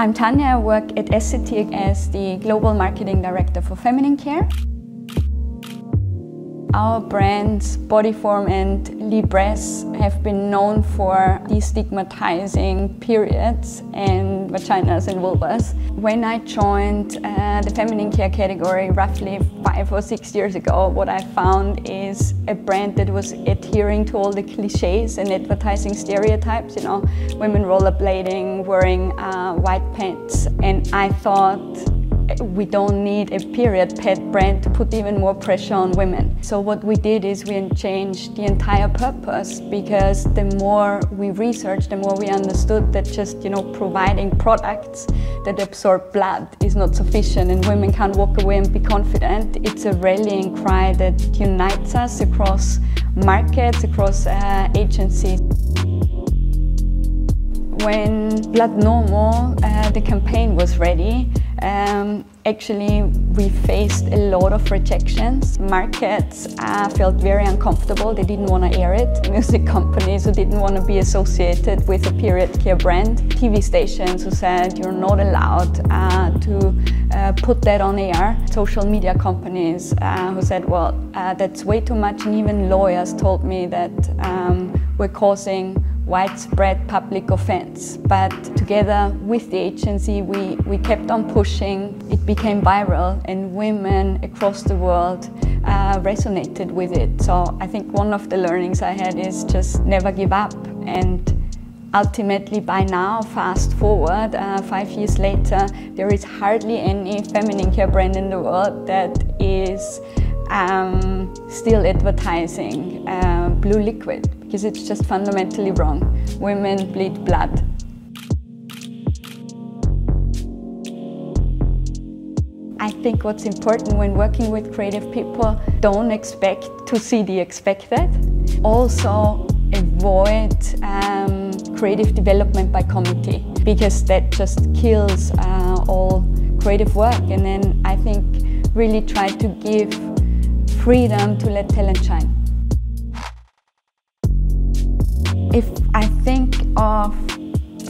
I'm Tanja, I work at Essity as the Global Marketing Director for Feminine Care. Our brands Bodyform and Libresse have been known for destigmatizing periods and vaginas and vulvas. When I joined uh, the feminine care category roughly five or six years ago, what I found is a brand that was adhering to all the cliches and advertising stereotypes, you know, women rollerblading, wearing uh, white pants. And I thought we don't need a period pet brand to put even more pressure on women. So what we did is we changed the entire purpose because the more we researched, the more we understood that just you know providing products that absorb blood is not sufficient and women can't walk away and be confident. It's a rallying cry that unites us across markets, across uh, agencies. When Blood Normal, uh, the campaign was ready, um, actually, we faced a lot of rejections. Markets uh, felt very uncomfortable. They didn't want to air it. Music companies who didn't want to be associated with a period care brand. TV stations who said you're not allowed uh, to uh, put that on air. Social media companies uh, who said, well, uh, that's way too much. And even lawyers told me that um, we're causing widespread public offense. But together with the agency, we, we kept on pushing. It became viral and women across the world uh, resonated with it. So I think one of the learnings I had is just never give up. And ultimately by now, fast forward, uh, five years later, there is hardly any feminine care brand in the world that is um, still advertising uh, blue liquid because it's just fundamentally wrong. Women bleed blood. I think what's important when working with creative people, don't expect to see the expected. Also avoid um, creative development by committee because that just kills uh, all creative work and then I think really try to give freedom to let talent shine. If I think of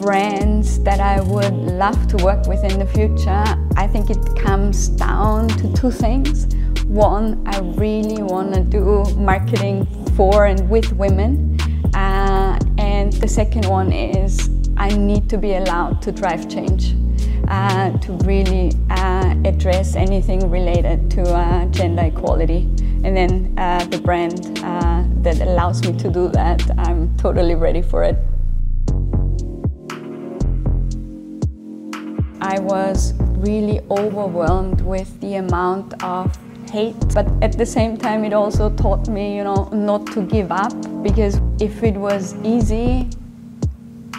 brands that I would love to work with in the future, I think it comes down to two things. One, I really want to do marketing for and with women. Uh, and the second one is I need to be allowed to drive change, uh, to really uh, address anything related to uh, gender equality. And then uh, the brand uh, that allows me to do that, I'm totally ready for it. I was really overwhelmed with the amount of hate, but at the same time it also taught me, you know, not to give up because if it was easy,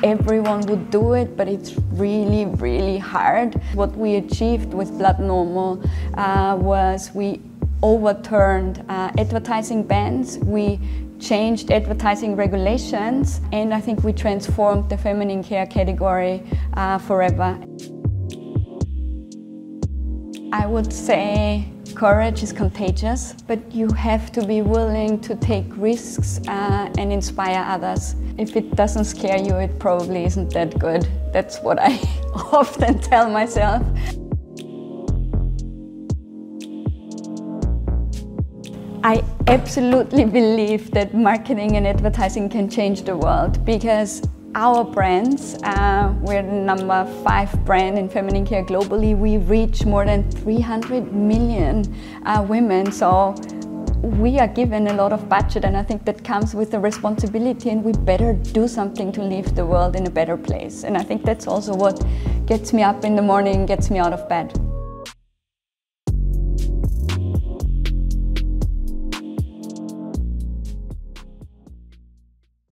everyone would do it, but it's really, really hard. What we achieved with Blood Normal uh, was we overturned uh, advertising bans. We changed advertising regulations and I think we transformed the feminine care category uh, forever. I would say courage is contagious, but you have to be willing to take risks uh, and inspire others. If it doesn't scare you, it probably isn't that good. That's what I often tell myself. I absolutely believe that marketing and advertising can change the world because our brands, uh, we're the number five brand in feminine care globally. We reach more than 300 million uh, women. So we are given a lot of budget and I think that comes with the responsibility and we better do something to leave the world in a better place. And I think that's also what gets me up in the morning, gets me out of bed.